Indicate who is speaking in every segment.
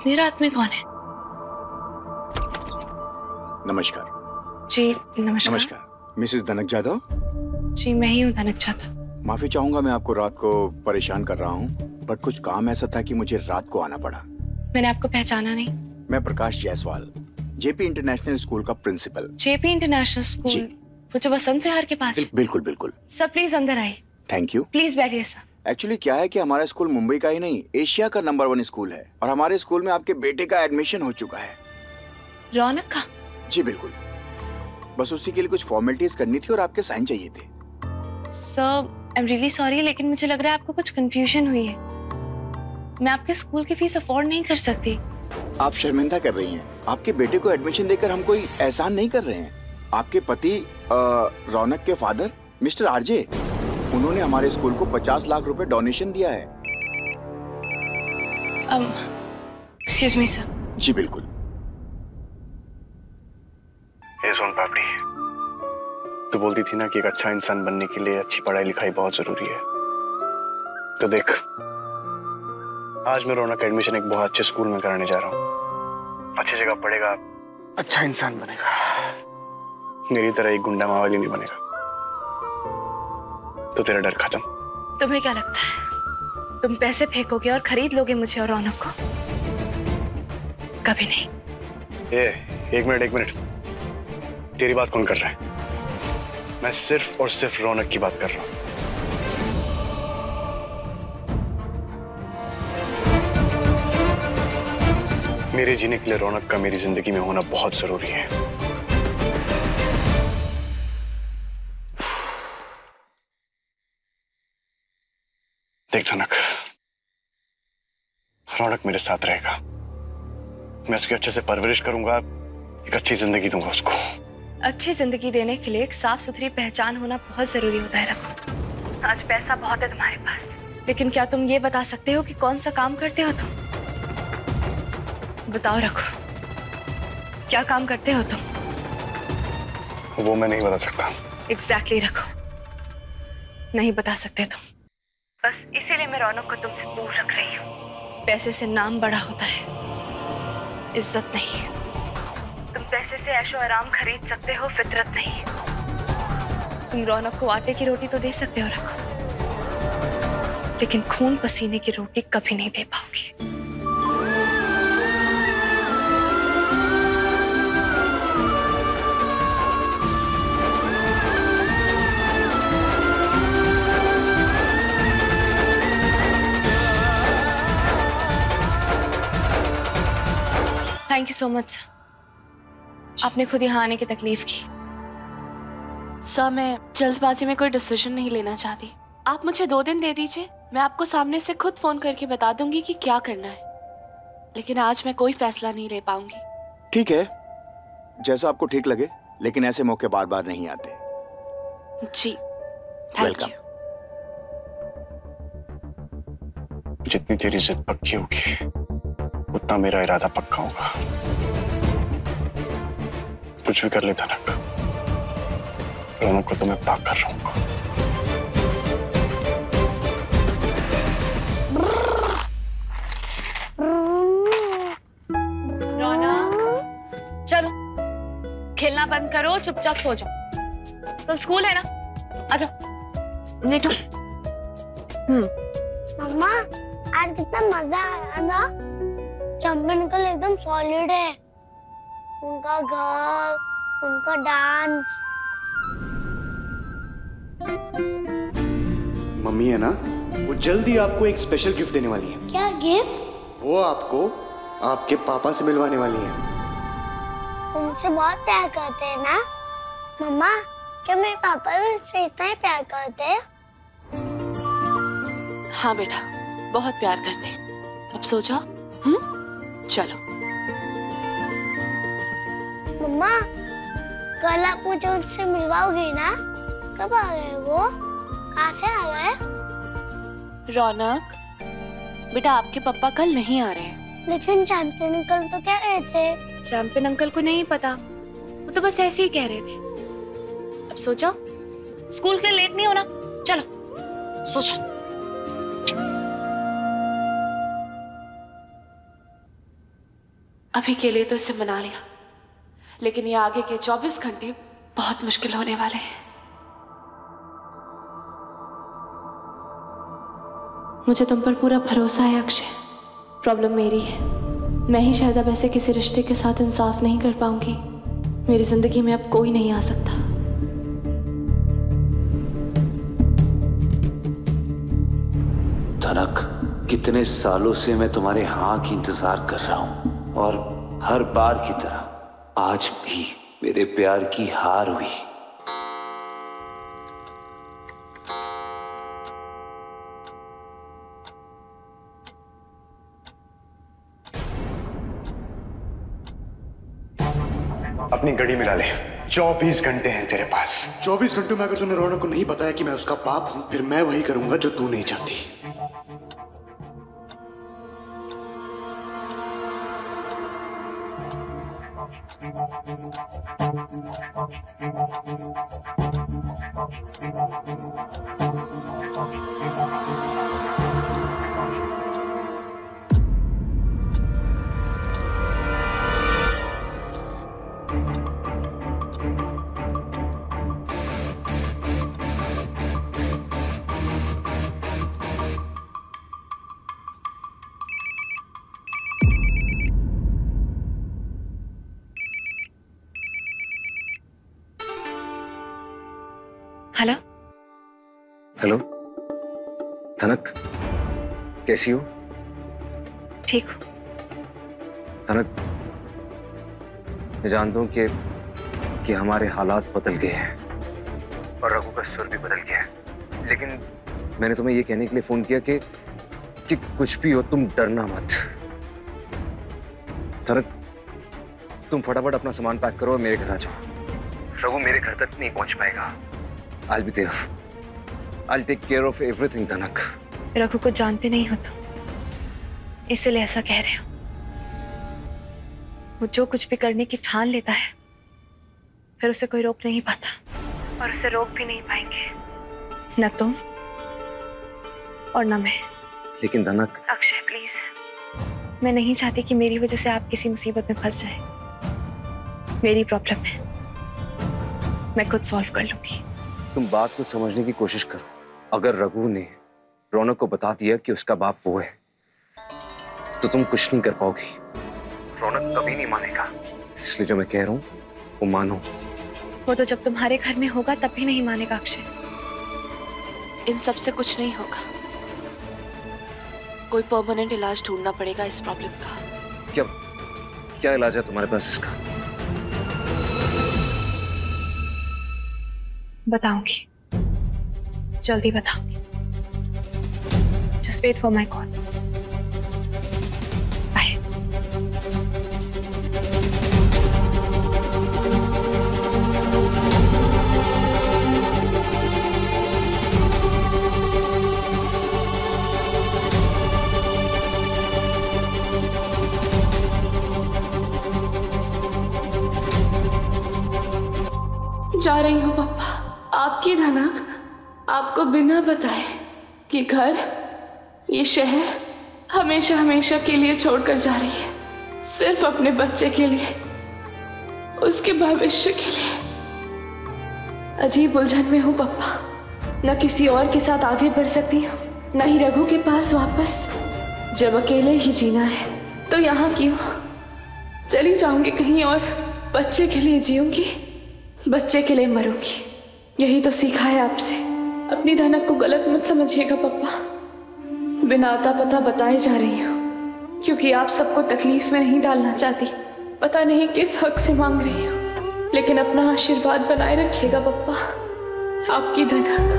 Speaker 1: इतनी रात में कौन है?
Speaker 2: नमस्कार।
Speaker 1: जी नमस्कार।
Speaker 2: नमस्कार। मिसेस दनक जाधव?
Speaker 1: जी मैं ही हूँ धनक चाहता
Speaker 2: माफ़ी चाहूँगा मैं आपको रात को परेशान कर रहा हूँ बट कुछ काम ऐसा था कि मुझे रात को आना पड़ा।
Speaker 1: मैंने आपको पहचाना नहीं।
Speaker 2: मैं Prakash Jaiswal JP international school का प्रिंसिपल।
Speaker 1: JP international school? वो जो वसंत विहार के पास
Speaker 2: बिल्कुल बिल्कुल।
Speaker 1: सर प्लीज़ अंदर आए।
Speaker 2: थैंक यू
Speaker 1: प्लीज़ बैठिए सर
Speaker 2: एक्चुअली क्या है कि हमारा स्कूल मुंबई का ही नहीं एशिया का नंबर वन स्कूल है और हमारे स्कूल में आपके बेटे का एडमिशन हो चुका है।
Speaker 1: रौनक का?
Speaker 2: जी बिल्कुल। बस उसी के लिए कुछ फॉर्मेलिटीज करनी थी और आपके साइन चाहिए थे।
Speaker 1: Sir I am really sorry लेकिन मुझे लग रहा है आपको कुछ कंफ्यूजन हुई है। मैं आपके स्कूल की फ़ीस अफोर्ड नहीं कर सकती।
Speaker 2: आप शर्मिंदा कर रही हैं। आपके बेटे को एडमिशन देकर हम कोई एहसान नहीं कर रहे हैं। आपके पति रौनक के फादर मिस्टर आरजे? उन्होंने हमारे स्कूल को 50 लाख रुपए डोनेशन दिया है।
Speaker 1: Um एक्सक्यूज मी सर
Speaker 2: जी बिल्कुल।
Speaker 3: ये सुन पापड़ी तू बोलती थी ना कि एक अच्छा इंसान बनने के लिए अच्छी पढ़ाई लिखाई बहुत ज़रूरी है। तो देख आज मैं रौनक एडमिशन एक बहुत अच्छे स्कूल में कराने जा रहा हूँ। अच्छी जगह पढ़ेगा। अच्छा इंसान बनेगा। मेरी तरह एक गुंडा मावाली नहीं बनेगा। तो तेरा डर खत्म।
Speaker 1: तुम्हें क्या लगता है? तुम पैसे फेंकोगे और खरीद लोगे मुझे और रौनक को? कभी नहीं।
Speaker 3: ए एक मिनट एक मिनट। तेरी बात कौन कर रहा है? मैं सिर्फ़ और सिर्फ़ रौनक की बात कर रहा हूँ। मेरे जीने के लिए रौनक का मेरी ज़िंदगी में होना बहुत ज़रूरी है। देख धनक रौनक मेरे साथ रहेगा। मैं उसकी अच्छे से परवरिश करूँगा एक अच्छी ज़िंदगी दूँगा उसको।
Speaker 1: अच्छी ज़िंदगी देने के लिए एक साफ़ सुथरी पहचान होना बहुत ज़रूरी होता है रखो आज पैसा बहुत है तुम्हारे पास। लेकिन क्या तुम ये बता सकते हो कि कौन सा काम करते हो तुम? बताओ रखो क्या काम करते हो तुम?
Speaker 3: वो मैं नहीं बता सकता।
Speaker 1: एग्जैक्टली exactly रखो नहीं बता सकते तुम। बस इसीलिए मैं रौनक को तुमसे दूर रख रही हूँ। पैसे से नाम बड़ा होता है। इज़्ज़त नहीं तुम पैसे से ऐशो आराम खरीद सकते हो फितरत नहीं तुम रौनक को आटे की रोटी तो दे सकते हो रखो। लेकिन खून पसीने की रोटी कभी नहीं दे पाओगी। थैंक यू सो मच आपने खुद यहाँ आने की तकलीफ़ की। सर मैं जल्दबाजी में कोई डिसीज़न नहीं लेना चाहती। आप मुझे दो दिन दे दीजिए। मैं आपको सामने से खुद फ़ोन करके बता दूँगी कि क्या करना है। लेकिन आज मैं कोई फैसला नहीं ले पाऊँगी।
Speaker 2: ठीक है। जैसा आपको ठीक लगे लेकिन ऐसे मौके बार बार नहीं आते।
Speaker 1: जी। थैंक यू
Speaker 3: जितनी तेरी जिद पक्की होगी। उतना मेरा इरादा पक्का होगा। कुछ भी कर ले धनक। रौनक को तो मैं पाक कर रहा हूँ।
Speaker 1: चलो। खेलना बंद करो चुपचाप सो जाओ। कल तो स्कूल है ना? आ जाओ। लेटो
Speaker 4: मम्मा आज कितना मज़ा आया ना। चंपा अंकल एकदम सॉलिड है। उनका घर उनका डांस
Speaker 5: मम्मी है ना? वो जल्दी आपको एक स्पेशल गिफ्ट देने वाली है।
Speaker 4: क्या गिफ्ट
Speaker 5: वो आपको आपके पापा से मिलवाने वाली है।
Speaker 4: उनसे बहुत प्यार करते हैं ना? मम्मा क्या मेरे पापा भी उनसे इतना ही प्यार करते हैं?
Speaker 1: हाँ बेटा बहुत प्यार करते हैं। अब सो जाओ हम्म? चलो।
Speaker 4: मम्मा कल आप मुझे उनसे मिलवाओगी ना? कब आ गए वो? कहाँ से आ गए?
Speaker 1: रौनक बेटा आपके पापा कल नहीं आ रहे। हैं
Speaker 4: लेकिन चैंपियन अंकल तो कह रहे थे।
Speaker 1: चैंपियन अंकल को नहीं पता। वो तो बस ऐसे ही कह रहे थे। अब सोचो स्कूल के लिए लेट नहीं होना। चलो सोचो। अभी के लिए तो इसे मना लिया। लेकिन ये आगे के 24 घंटे बहुत मुश्किल होने वाले हैं। मुझे तुम पर पूरा भरोसा है, अक्षय। प्रॉब्लम मेरी है। मैं ही शायद अब ऐसे किसी रिश्ते के साथ इंसाफ नहीं कर पाऊँगी। मेरी ज़िंदगी में अब कोई नहीं आ सकता।
Speaker 6: धनक, कितने सालों से मैं तुम्हारे हाँ की इंतज़ार कर रहा हूँ। और हर बार की तरह आज भी मेरे प्यार की हार हुई।
Speaker 3: अपनी गड़ी मिला ले। चौबीस घंटे हैं तेरे पास।
Speaker 5: 24 घंटों में अगर तूने रौनक को नहीं बताया कि मैं उसका बाप हूँ फिर मैं वही करूँगा जो तू नहीं चाहती। Thank you.
Speaker 1: Hello?
Speaker 7: Hello? Dhanak कैसी हो?
Speaker 1: ठीक हो।
Speaker 7: धनक मैं जानता हूँ कि कि हमारे हालात बदल गए हैं। और रघु का सुर भी बदल गया है। लेकिन मैंने तुम्हें ये कहने के लिए फ़ोन किया कि कि कुछ भी हो तुम डरना मत। धनक तुम फटाफट अपना सामान पैक करो और मेरे घर आ जाओ। रघु मेरे घर तक नहीं पहुँच पाएगा। I'll be there. I'll take care of everything, धनक
Speaker 1: रघु को जानते नहीं हो तुम। इसलिए ऐसा कह रहे हो। वो जो कुछ भी करने की ठान लेता है फिर उसे कोई रोक नहीं पाता। और उसे रोक भी नहीं पाएँगे। न तुम और न मैं।
Speaker 7: लेकिन धनक
Speaker 1: अक्षय प्लीज़ मैं नहीं चाहती कि मेरी वजह से आप किसी मुसीबत में फंस जाए। मेरी प्रॉब्लम है। मैं खुद सॉल्व कर लूँगी।
Speaker 7: तुम बात को समझने की कोशिश करो। अगर रघु ने रौनक को बता दिया कि उसका बाप वो है तो तुम कुछ नहीं कर पाओगी। रौनक कभी नहीं मानेगा। इसलिए जो मैं कह रहा हूँ वो मानो।
Speaker 1: वो तो जब तुम्हारे घर में होगा तब भी नहीं मानेगा अक्षय। इन सबसे कुछ नहीं होगा। कोई परमानेंट इलाज ढूंढना पड़ेगा इस प्रॉब्लम का।
Speaker 7: क्या क्या इलाज है तुम्हारे पास इसका?
Speaker 1: बताऊँगी। जल्दी बताऊँगी। Just wait for my call
Speaker 8: बिना बताए कि घर, ये शहर हमेशा हमेशा के लिए छोड़कर जा रही है। सिर्फ़ अपने बच्चे के लिए, उसके भविष्य के लिए। अजीब उलझन में हूँ पापा न किसी और के साथ आगे बढ़ सकती हूँ, न ही रघु के पास वापस। जब अकेले ही जीना है तो यहाँ क्यों? चली जाऊँगी कहीं और, बच्चे के लिए जीऊँगी, बच्चे के लिए मरूँगी। यही तो सीखा है आपसे। अपनी धनक को गलत मत समझिएगा पापा बिना आता पता बताए जा रही हूँ, क्योंकि आप सबको तकलीफ़ में नहीं डालना चाहती। पता नहीं किस हक से मांग रही हूँ, लेकिन अपना आशीर्वाद बनाए रखिएगा, पप्पा। आपकी धनक।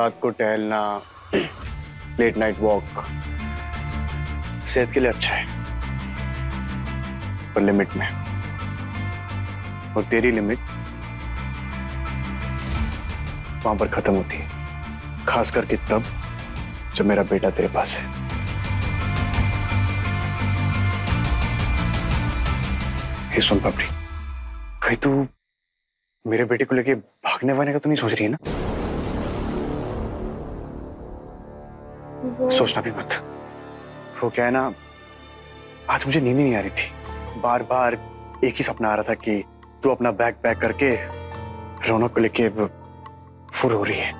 Speaker 3: रात को टहलना लेट नाइट वॉक सेहत के लिए अच्छा है। पर लिमिट में। और तेरी लिमिट वहाँ पर खत्म होती है। खास करके तब जब मेरा बेटा तेरे पास है। हे सुन पपड़ी, कहीं तू मेरे बेटे को लेके भागने वाने का तो नहीं सोच रही है ना? सोचना भी मत। वो क्या है ना आज मुझे नींद ही नहीं आ रही थी। बार बार एक ही सपना आ रहा था कि तू अपना बैग पैक करके रौनक को लेके फुर हो रही है।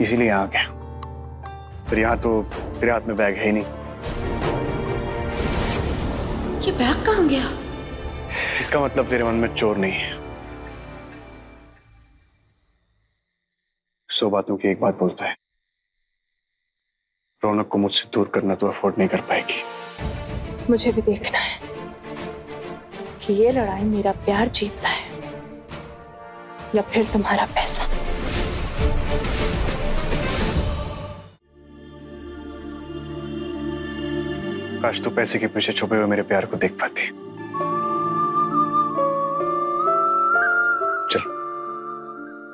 Speaker 3: इसीलिए यहाँ आ गया। फिर यहाँ तो तेरे हाथ में बैग है ही नहीं।
Speaker 8: ये बैग कहाँ गया?
Speaker 3: इसका मतलब तेरे मन में चोर नहीं है। सो बातों की एक बात बोलता है। रौनक को मुझसे दूर करना तो अफोर्ड नहीं कर पाएगी।
Speaker 8: मुझे भी देखना है कि ये लड़ाई मेरा प्यार जीतता है या फिर तुम्हारा पैसा।
Speaker 3: काश तू पैसे के पीछे छुपे हुए मेरे प्यार को देख पाती। चल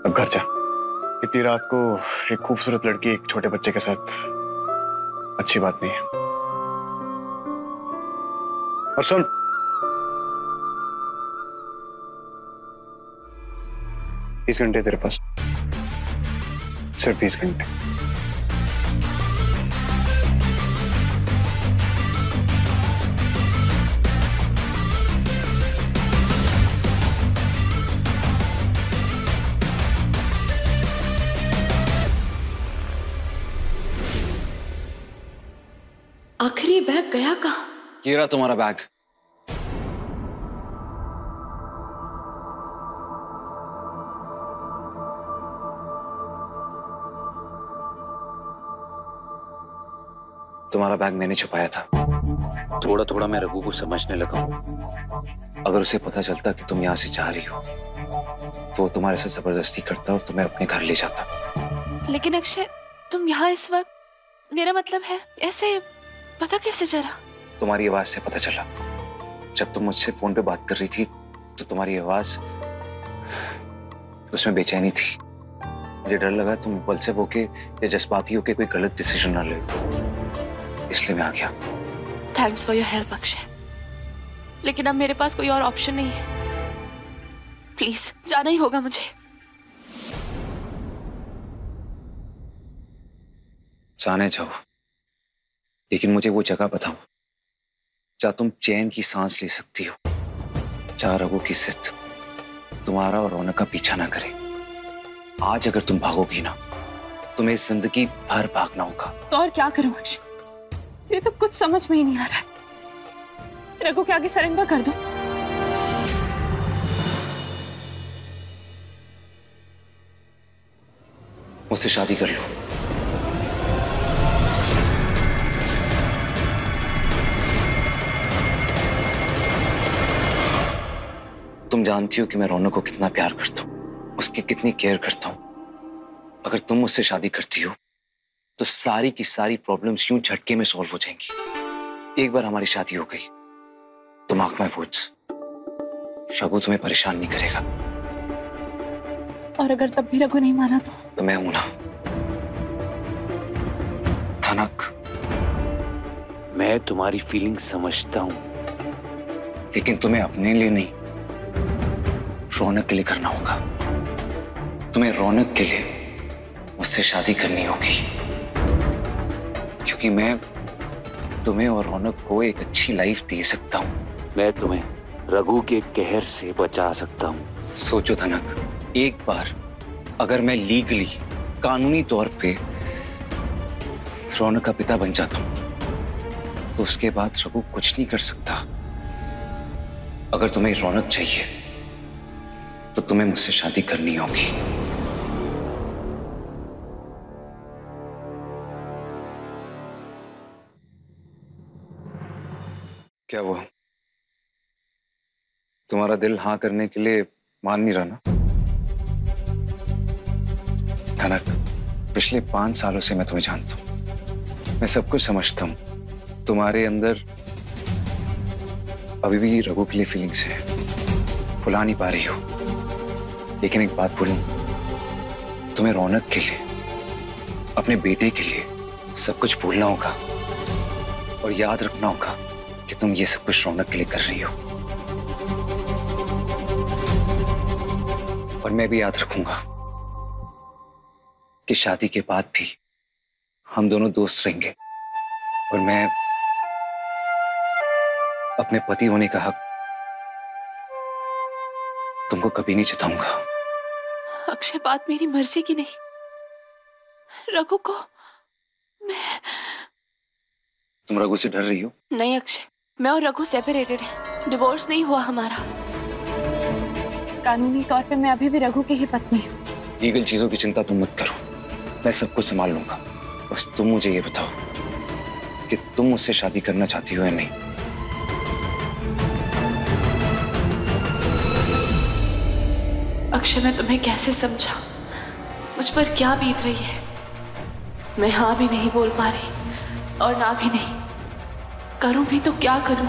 Speaker 3: अब घर जा। इतनी रात को एक खूबसूरत लड़की एक छोटे बच्चे के साथ अच्छी बात नहीं है। और सुन। बीस घंटे तेरे पास। सिर्फ़ बीस घंटे।
Speaker 8: आखिरी बैग गया कहाँ?
Speaker 7: ये रहा तुम्हारा बैग? तुम्हारा बैग मैंने छुपाया था। थोड़ा थोड़ा मैं रघु को समझने लगा हूँ। अगर उसे पता चलता कि तुम यहाँ से जा रही हो तो वो तुम्हारे साथ ज़बरदस्ती करता और तुम्हें अपने घर ले जाता।
Speaker 8: लेकिन अक्षय तुम यहाँ इस वक्त मेरा मतलब है? ऐसे पता कैसे चला?
Speaker 7: तुम्हारी आवाज़ से पता चला। जब तुम मुझसे फ़ोन पे बात कर रही थी तो तुम्हारी आवाज़ उसमें बेचैनी थी। मुझे डर लगा तुम इम्पल्सिव होके या जज्बाती होके कोई गलत डिसीज़न ना ले। इसलिए मैं आ गया।
Speaker 8: Thanks for your help Akshay लेकिन अब मेरे पास कोई और ऑप्शन नहीं है। प्लीज़ जाना ही होगा मुझे।
Speaker 7: जाने जाओ। लेकिन मुझे वो जगह बताओ जहाँ तुम चैन की सांस ले सकती हो जहाँ रघु की सिद्ध तुम्हारा और रौनक का पीछा ना करे। आज अगर तुम भागोगी ना तुम्हें ज़िंदगी भर भागना होगा।
Speaker 8: तो और क्या करूँ अक्षय? ये तो कुछ समझ में ही नहीं आ रहा है। रघु के आगे सरेंडर कर दो?
Speaker 7: मुझसे शादी कर लो। तुम जानती हो कि मैं रौनक को कितना प्यार करता हूँ। उसकी कितनी केयर करता हूँ। अगर तुम मुझसे शादी करती हो तो सारी की सारी प्रॉब्लम्स यूँ झटके में सॉल्व हो जाएँगी। एक बार हमारी शादी हो गई तो मार्क माई वर्ड्स रघु तुम्हें परेशान नहीं करेगा।
Speaker 8: और अगर तब भी रघु नहीं माना तो?
Speaker 7: तो मैं हूँ ना। थनक मैं तुम्हारी फीलिंग समझता हूँ। लेकिन तुम्हें अपने लिए नहीं रौनक के लिए करना होगा। तुम्हें रौनक के लिए मुझसे शादी करनी होगी। क्योंकि मैं तुम्हें और रौनक को एक अच्छी लाइफ दे सकता हूँ। मैं तुम्हें रघु के कहर से बचा सकता हूँ। सोचो धनक एक बार अगर मैं लीगली कानूनी तौर पे रौनक का पिता बन जाता हूँ तो उसके बाद रघु कुछ नहीं कर सकता। अगर तुम्हें रौनक चाहिए तो तुम्हें मुझसे शादी करनी होगी। क्या हुआ? तुम्हारा दिल हाँ करने के लिए मान नहीं रहा ना? धनक पिछले पाँच सालों से मैं तुम्हें जानता हूँ। मैं सब कुछ समझता हूँ। तुम्हारे अंदर अभी भी रघु के लिए फीलिंग्स है। भुला नहीं पा रही हो। लेकिन एक बात बोलूँ, तुम्हें रौनक के लिए, अपने बेटे के लिए सब कुछ भूलना होगा और याद रखना होगा कि तुम ये सब कुछ रौनक के लिए कर रही हो। और मैं भी याद रखूँगा कि शादी के बाद भी हम दोनों दोस्त रहेंगे और मैं अपने पति होने का हक तुमको कभी नहीं जताऊँगा।
Speaker 8: अक्षय बात मेरी मर्ज़ी की नहीं। रघु को मैं
Speaker 7: तुम रघु से डर रही हो?
Speaker 8: नहीं अक्षय मैं और रघु सेपरेटेड है। डिवोर्स नहीं हुआ हमारा। कानूनी तौर पे मैं अभी भी रघु की ही पत्नी हूँ।
Speaker 7: लीगल चीज़ों की चिंता तुम मत करो। मैं सब कुछ संभाल लूँगा। बस तुम मुझे ये बताओ कि तुम उससे शादी करना चाहती हो या नहीं।
Speaker 8: अक्षय मैं तुम्हें कैसे समझा? मुझ पर क्या बीत रही है? मैं हाँ भी नहीं बोल पा रही और ना भी नहीं। करूँ भी तो क्या करूँ?